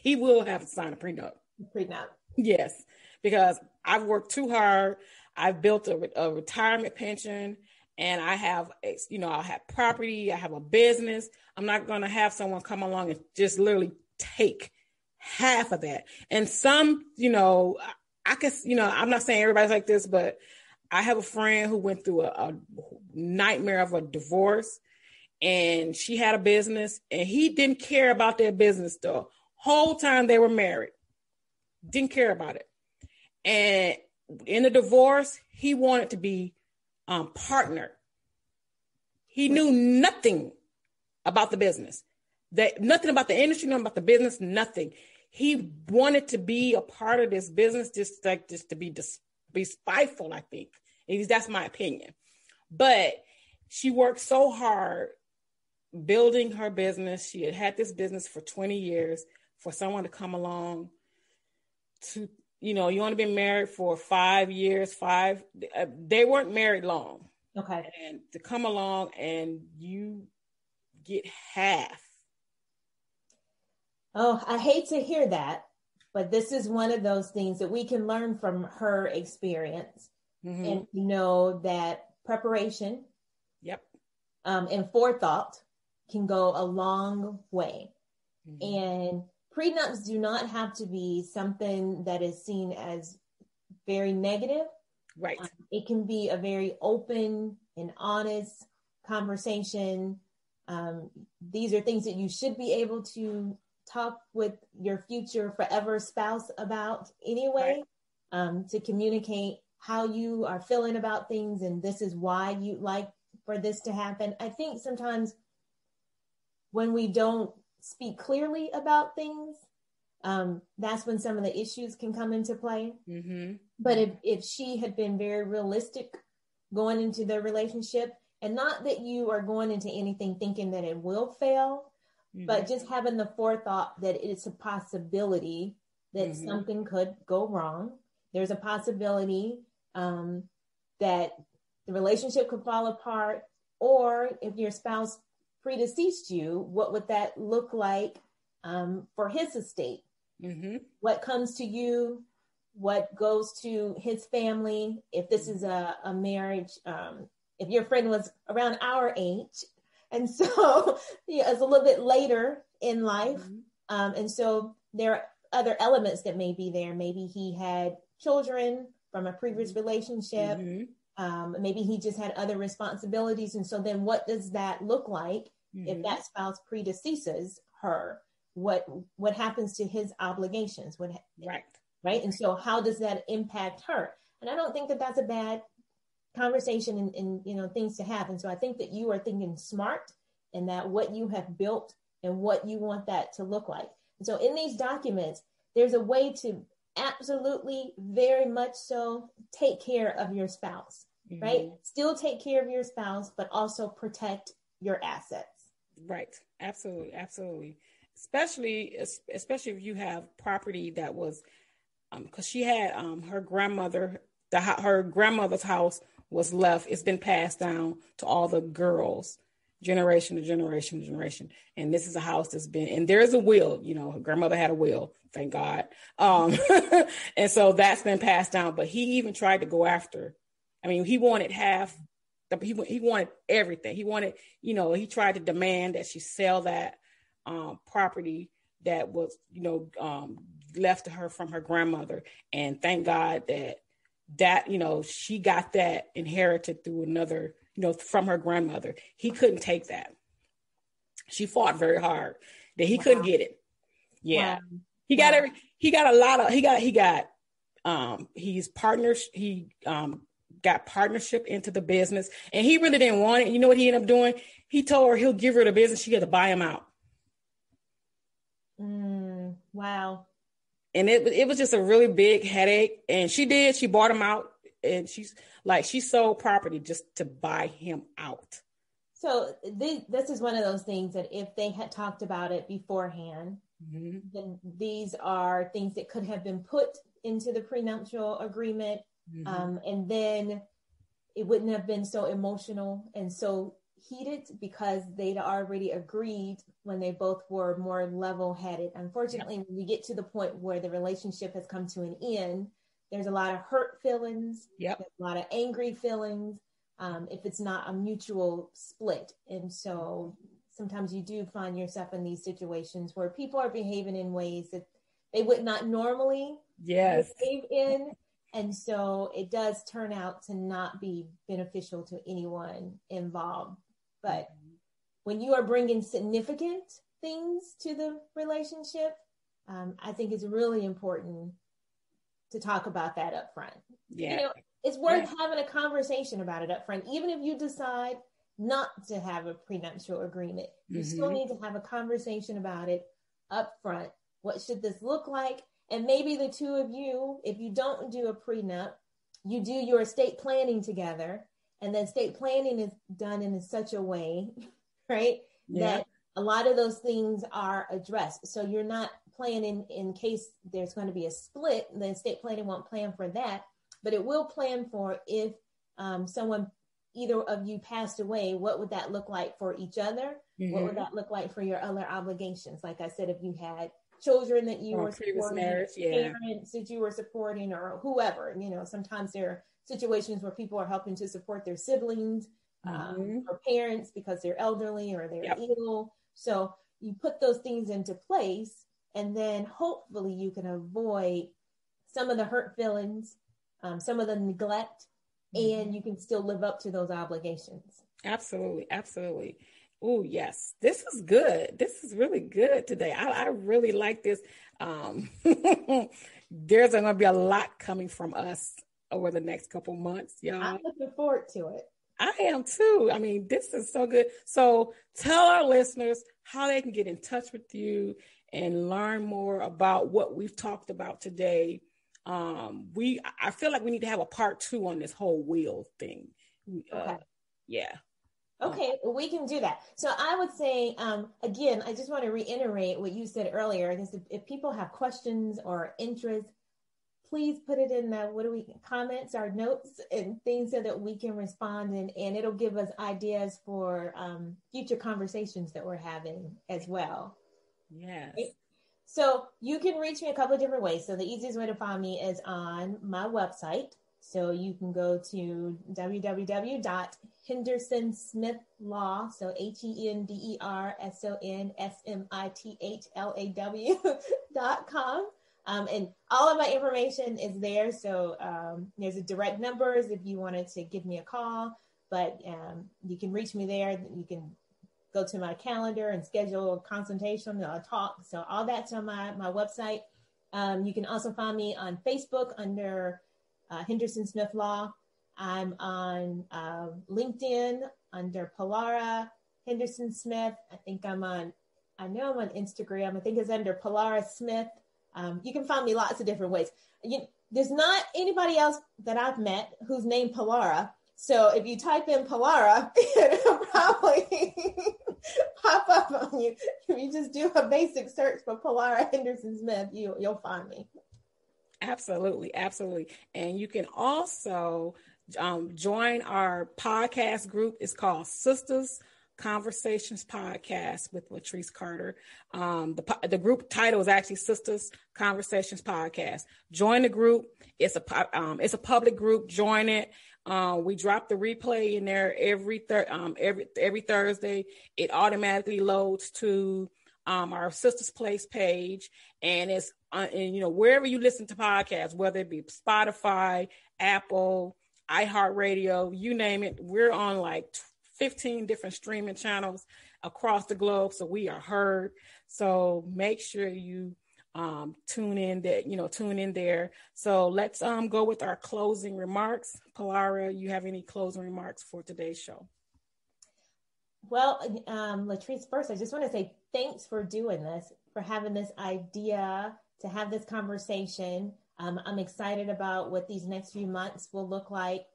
Speaker 2: he will have to sign a prenup.
Speaker 3: Prenup.
Speaker 2: Yes, because I've worked too hard. I've built a, a retirement pension and I have, you know, I have property, I have a business. I'm not going to have someone come along and just literally take half of that. And some, you know, I can, you know, I'm not saying everybody's like this, but I have a friend who went through a, a nightmare of a divorce and she had a business and he didn't care about their business the whole time they were married. Didn't care about it. And in the divorce, he wanted to be um, partner. He knew nothing about the business, that nothing about the industry, nothing about the business, nothing. He wanted to be a part of this business, just like just to be dis- be spiteful. I think that's my opinion. But she worked so hard building her business. She had had this business for 20 years. For someone to come along to you know, you only been married for five years, five, uh, they weren't married long.
Speaker 3: Okay.
Speaker 2: And to come along and you get half.
Speaker 3: Oh, I hate to hear that, but this is one of those things that we can learn from her experience mm-hmm. and know that preparation.
Speaker 2: Yep.
Speaker 3: Um, and forethought can go a long way. Mm-hmm. And prenups do not have to be something that is seen as very negative.
Speaker 2: Right. Um,
Speaker 3: it can be a very open and honest conversation. Um, these are things that you should be able to talk with your future forever spouse about anyway, right. um, to communicate how you are feeling about things and this is why you like for this to happen. I think sometimes when we don't speak clearly about things, um, that's when some of the issues can come into play. Mm-hmm. But if, if she had been very realistic going into the relationship, and not that you are going into anything thinking that it will fail, mm-hmm. but just having the forethought that it's a possibility that mm-hmm. something could go wrong. There's a possibility um, that the relationship could fall apart, or if your spouse predeceased you, what would that look like um, for his estate? Mm-hmm. What comes to you, what goes to his family. If this is a, a marriage, um, if your friend was around our age, and so <laughs> yeah, it's a little bit later in life, mm-hmm. um, and so there are other elements that may be there. Maybe he had children from a previous mm-hmm. relationship. Mm-hmm. Um, maybe he just had other responsibilities. And so then what does that look like mm-hmm. if that spouse predeceases her? What what happens to his obligations? What
Speaker 2: right.
Speaker 3: right? And so how does that impact her? And I don't think that that's a bad conversation and, and you know things to happen. So I think that you are thinking smart and that what you have built and what you want that to look like. And so in these documents, there's a way to absolutely very much so take care of your spouse, mm-hmm. right? Still take care of your spouse, but also protect your assets.
Speaker 2: Right. Absolutely. Absolutely. Especially, especially if you have property that was, um, cause she had, um, her grandmother, the, her grandmother's house was left. It's been passed down to all the girls generation to generation to generation. And this is a house that's been, and there's a will, you know, her grandmother had a will, thank God. Um, <laughs> and so that's been passed down, but he even tried to go after, I mean, he wanted half, he, he wanted everything. He wanted, you know, he tried to demand that she sell that um, property that was, you know, um, left to her from her grandmother. And thank God that that, you know, she got that inherited through another you know, from her grandmother. He couldn't take that. She fought very hard that he wow. couldn't get it. Yeah. Wow. He got wow. every, he got a lot of, he got, he got, um, he's partners, he, um, got partnership into the business and he really didn't want it. You know what he ended up doing? He told her he'll give her the business. She had to buy him out.
Speaker 3: Mm, wow.
Speaker 2: And it, it was just a really big headache. And she did, she bought him out and she's like she sold property just to buy him out.
Speaker 3: So th- this is one of those things that if they had talked about it beforehand, mm-hmm. then these are things that could have been put into the prenuptial agreement, mm-hmm. um, and then it wouldn't have been so emotional and so heated because they'd already agreed when they both were more level headed. Unfortunately, when we get to the point where the relationship has come to an end, there's a lot of hurt feelings.
Speaker 2: Yep.
Speaker 3: a lot of angry feelings. Um, if it's not a mutual split. And so sometimes you do find yourself in these situations where people are behaving in ways that they would not normally
Speaker 2: yes.
Speaker 3: behave in. And so it does turn out to not be beneficial to anyone involved. But when you are bringing significant things to the relationship, um, I think it's really important to talk about that up front.
Speaker 2: Yeah.
Speaker 3: You know, it's worth yeah. having a conversation about it up front. Even if you decide not to have a prenuptial agreement, you mm-hmm. still need to have a conversation about it up front. What should this look like? And maybe the two of you, if you don't do a prenup, you do your estate planning together. And then estate planning is done in such a way, <laughs> right? Yeah. That a lot of those things are addressed. So you're not planning in case there's going to be a split, the estate planning won't plan for that, but it will plan for if um, someone, either of you passed away, what would that look like for each other? Mm-hmm. What would mm-hmm. that look like for your other obligations? Like I said, if you had children that you were supporting, marriage, yeah. parents that you were supporting, or whoever, you know, sometimes there are situations where people are helping to support their siblings um, mm-hmm. um, or parents because they're elderly or they're yep. ill. So you put those things into place and then hopefully you can avoid some of the hurt feelings, um, some of the neglect, mm-hmm. and you can still live up to those obligations.
Speaker 2: Absolutely, absolutely. Oh yes, this is good. This is really good today. I, I really like this. Um, <laughs> there's going to be a lot coming from us over the next couple months, y'all.
Speaker 3: I'm looking forward to it.
Speaker 2: I am too. I mean, this is so good. So tell our listeners how they can get in touch with you and learn more about what we've talked about today. Um, we I feel like we need to have a part two on this whole wheel thing. Uh, okay. yeah.
Speaker 3: Okay, we can do that. So I would say, um, again, I just want to reiterate what you said earlier. Is if, if people have questions or interest, please put it in the what do we comments or notes and things so that we can respond and, and it'll give us ideas for um, future conversations that we're having as well.
Speaker 2: Yes.
Speaker 3: So you can reach me a couple of different ways. So the easiest way to find me is on my website. So you can go to www.hendersonsmithlaw, so H-E-N-D-E-R-S-O-N-S-M-I-T-H-L-A-W <laughs> dot com. Um, and all of my information is there. So um, there's a direct numbers if you wanted to give me a call, but um, you can reach me there. You can go to my calendar and schedule a consultation or a talk. So all that's on my, my website. Um, you can also find me on Facebook under uh, Henderson Smith Law. I'm on uh, LinkedIn under Pillara Henderson Smith. I think I'm on, I know I'm on Instagram. I think it's under Pillara Smith. Um, you can find me lots of different ways. You, there's not anybody else that I've met who's named Pillara. So if you type in Pillara, <laughs> it'll probably <laughs> pop up on you. If you just do a basic search for Pillara Henderson Smith, you, you'll find me.
Speaker 2: Absolutely, absolutely. And you can also um, join our podcast group. It's called Sistah's Conversations Podcast with Letrise Carter. Um, the, the group title is actually Sistah's Conversations Podcast. Join the group. It's a um, it's a public group. Join it. Uh, we drop the replay in there every thir- um, every every Thursday. It automatically loads to um, our Sistah's Place page, and it's uh, and you know wherever you listen to podcasts, whether it be Spotify, Apple, iHeartRadio, you name it. We're on like 15 different streaming channels across the globe, so we are heard. So make sure you um, tune in that you know tune in there. So let's um, go with our closing remarks. Pillara, you have any closing remarks for today's show?
Speaker 3: Well, um, Letrise, first, I just want to say thanks for doing this, for having this idea to have this conversation. Um, I'm excited about what these next few months will look like.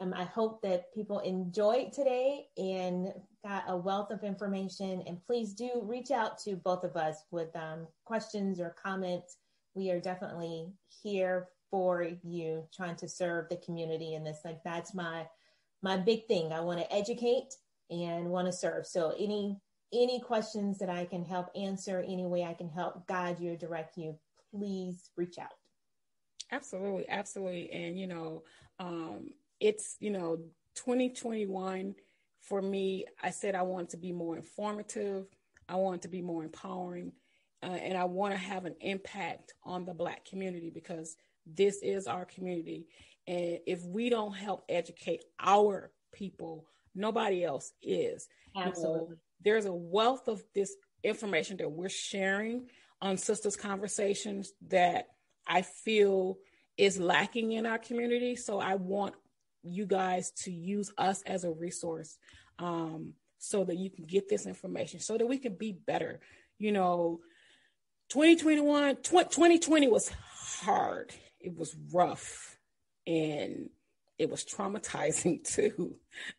Speaker 3: Um, I hope that people enjoyed today and got a wealth of information. And please do reach out to both of us with um, questions or comments. We are definitely here for you, trying to serve the community in this. Like that's my my big thing. I want to educate and want to serve. So any any questions that I can help answer, any way I can help guide you, direct you, please reach out.
Speaker 2: Absolutely, absolutely. And you know, um, it's you know 2021 for me i said i want to be more informative i want to be more empowering uh, and i want to have an impact on the black community because this is our community. And if we don't help educate our people nobody else is.
Speaker 3: Absolutely
Speaker 2: you know, there's a wealth of this information that we're sharing on Sistah's Conversations that i feel is lacking in our community. So i want you guys to use us as a resource um, so that you can get this information so that we can be better. You know, 2021, 2020 was hard, it was rough, and it was traumatizing <laughs> too,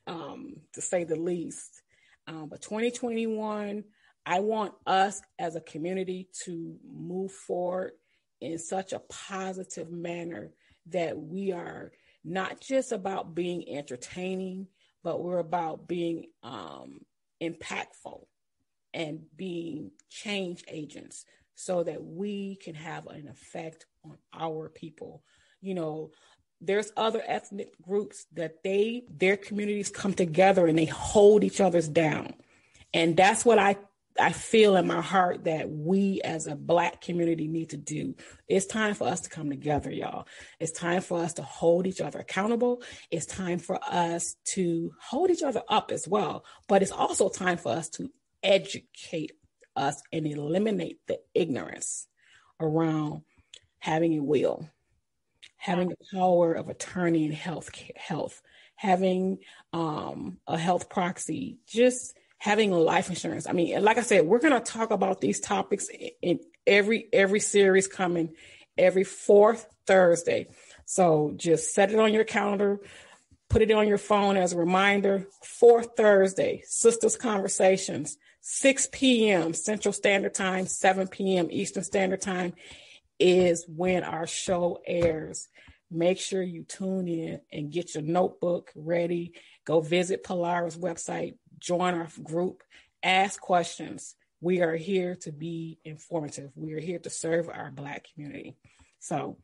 Speaker 2: um, to say the least. Um, but 2021, I want us as a community to move forward in such a positive manner that we are not just about being entertaining, but we're about being um, impactful and being change agents so that we can have an effect on our people. You know, there's other ethnic groups that they their communities come together and they hold each other's down. And that's what I I feel in my heart that we as a black community need to do. It's time for us to come together, y'all. It's time for us to hold each other accountable. It's time for us to hold each other up as well. But it's also time for us to educate us and eliminate the ignorance around having a will, having the power of attorney in health, health, having um, a health proxy, just having life insurance. I mean, like I said, we're going to talk about these topics in every every series coming every fourth Thursday. So just set it on your calendar, put it on your phone as a reminder. Fourth Thursday, Sistah's Conversations, 6 p.m. Central Standard Time, 7 p.m. Eastern Standard Time is when our show airs. Make sure you tune in and get your notebook ready. Go visit Pillara's website, join our group, ask questions. We are here to be informative. We are here to serve our Black community. So,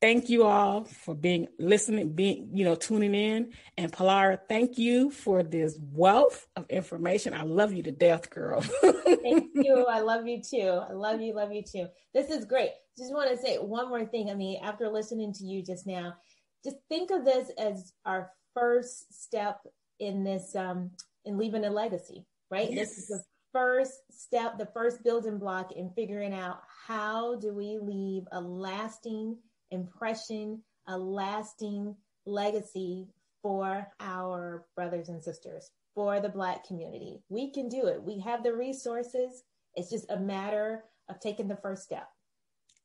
Speaker 2: thank you all for being listening, being, you know, tuning in. And Pillara, thank you for this wealth of information. I love you to death, girl.
Speaker 3: thank <laughs> you. I love you too. I love you, love you too. This is great. Just want to say one more thing. I mean, after listening to you just now, just think of this as our first step in this um, and leaving a legacy, right? Yes. This is the first step, the first building block in figuring out how do we leave a lasting impression, a lasting legacy for our brothers and sisters, for the Black community. We can do it. We have the resources. It's just a matter of taking the first step.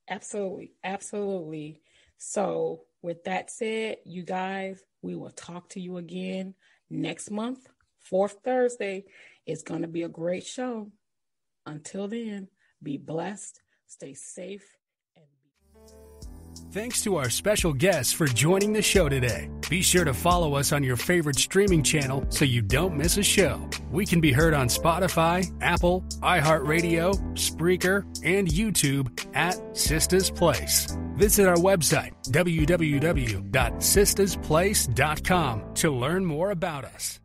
Speaker 2: Absolutely. Absolutely. So, with that said, you guys, we will talk to you again next month, fourth Thursday. It's going to be a great show. Until then, be blessed, stay safe.
Speaker 1: And be- thanks to our special guests for joining the show today. Be sure to follow us on your favorite streaming channel so you don't miss a show. We can be heard on Spotify, Apple, iHeartRadio, Spreaker, and YouTube at Sistah's Place. Visit our website, www.sistahsplace.com, to learn more about us.